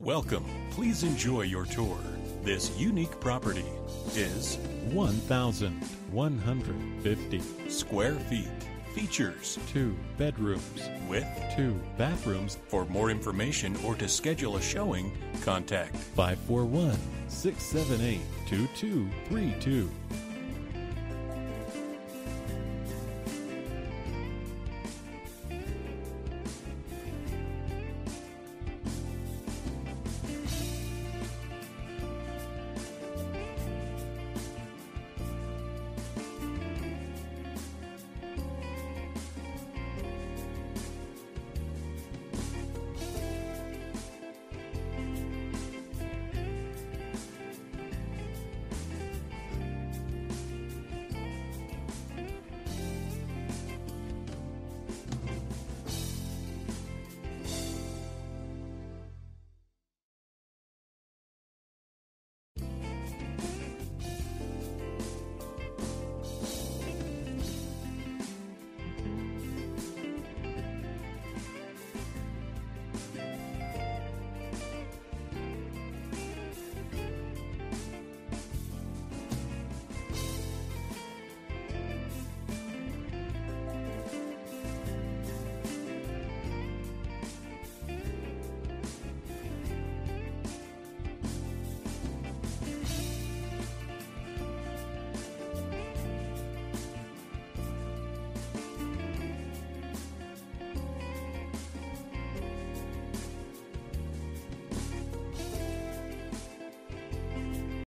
Welcome. Please enjoy your tour. This unique property is 1,150. square feet. Features Two bedrooms with. two bathrooms, For more information or to schedule a showing, contact 541 678 2232.